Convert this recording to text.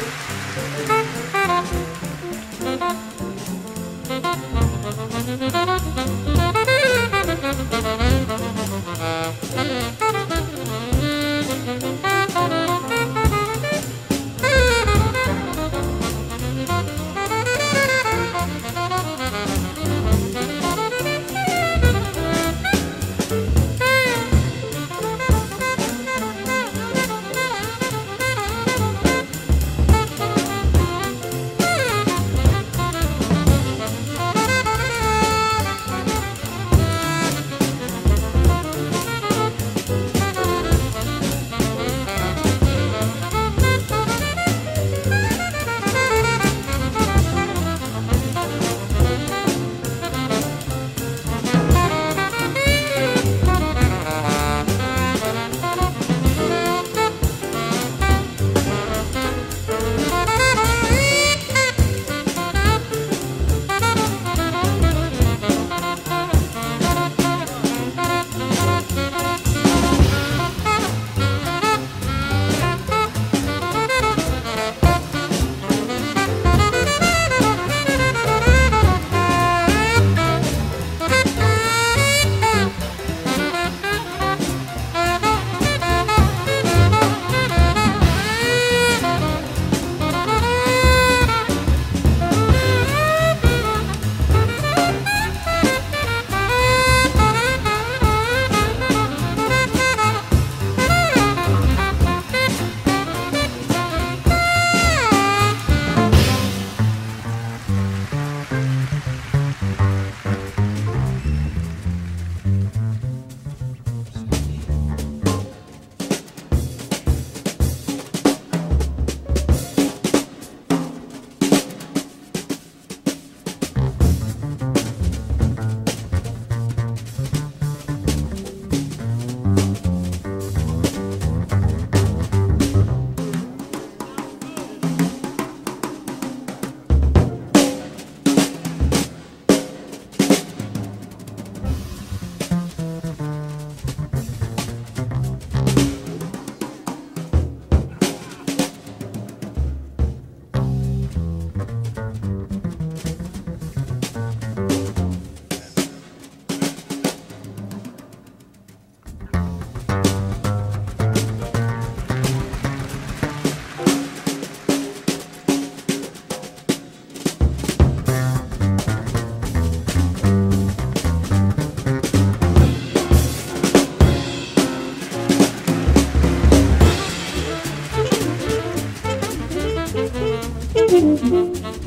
Música Música